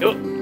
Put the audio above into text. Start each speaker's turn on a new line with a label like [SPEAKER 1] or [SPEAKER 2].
[SPEAKER 1] よっ。